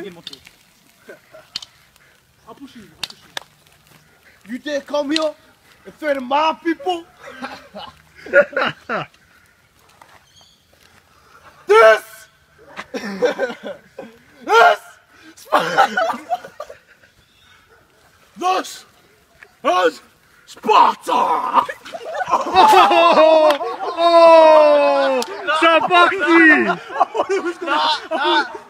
I'll push you. I'll push you. You dare come here and threaten my people? this! this! this is Sparta! Oh! oh, oh Sabaki! That's it. That's it.